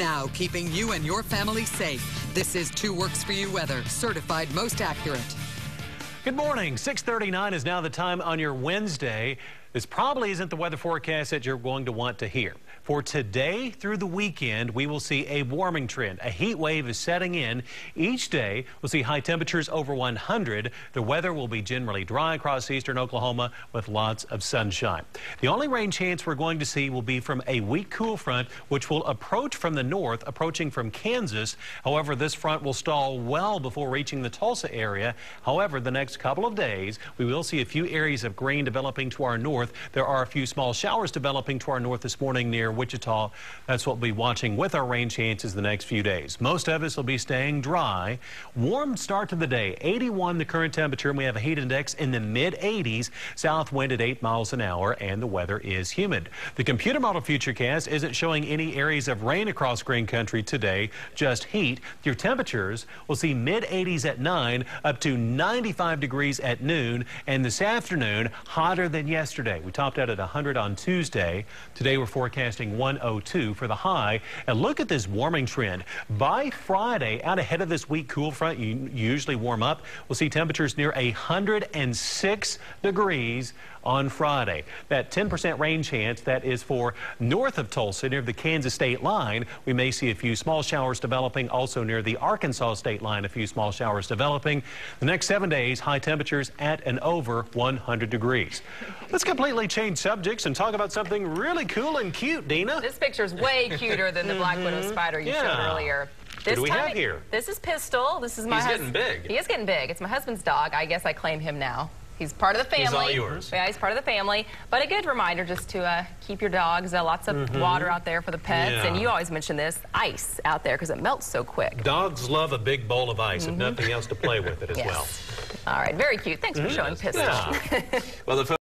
now keeping you and your family safe. This is Two Works For You weather, certified most accurate. Good morning. 639 is now the time on your Wednesday. This probably isn't the weather forecast that you're going to want to hear. For today through the weekend, we will see a warming trend. A heat wave is setting in. Each day, we'll see high temperatures over 100. The weather will be generally dry across eastern Oklahoma with lots of sunshine. The only rain chance we're going to see will be from a weak cool front, which will approach from the north, approaching from Kansas. However, this front will stall well before reaching the Tulsa area. However, the next couple of days, we will see a few areas of grain developing to our north north. There are a few small showers developing to our north this morning near Wichita. That's what we'll be watching with our rain chances the next few days. Most of us will be staying dry. Warm start to the day. 81 the current temperature, and we have a heat index in the mid 80s. South wind at 8 miles an hour, and the weather is humid. The computer model futurecast isn't showing any areas of rain across green country today, just heat. Your temperatures will see mid 80s at 9 up to 95 degrees at noon, and this afternoon hotter than yesterday yesterday. We topped out at 100 on Tuesday. Today we're forecasting 102 for the high. And look at this warming trend. By Friday, out ahead of this weak cool front, you usually warm up. We'll see temperatures near 106 degrees on Friday. That 10% rain chance that is for north of Tulsa near the Kansas state line. We may see a few small showers developing also near the Arkansas state line, a few small showers developing. The next seven days, high temperatures at and over 100 degrees. Let's completely change subjects and talk about something really cool and cute, Dina. This picture's way cuter than the Black Widow mm-hmm. spider you yeah. showed earlier. This what do we have here? This is Pistol. This is my He's getting big. He is getting big. It's my husband's dog. I guess I claim him now. He's part of the family. He's all yours. Yeah, he's part of the family. But a good reminder just to uh, keep your dogs. Uh, lots of mm -hmm. water out there for the pets. Yeah. And you always mention this, ice out there because it melts so quick. Dogs love a big bowl of ice mm -hmm. if mm-hmm. nothing else to play with it as yes. well. All right, very cute. Thanks mm -hmm. for showing Pistol. Yeah. well, the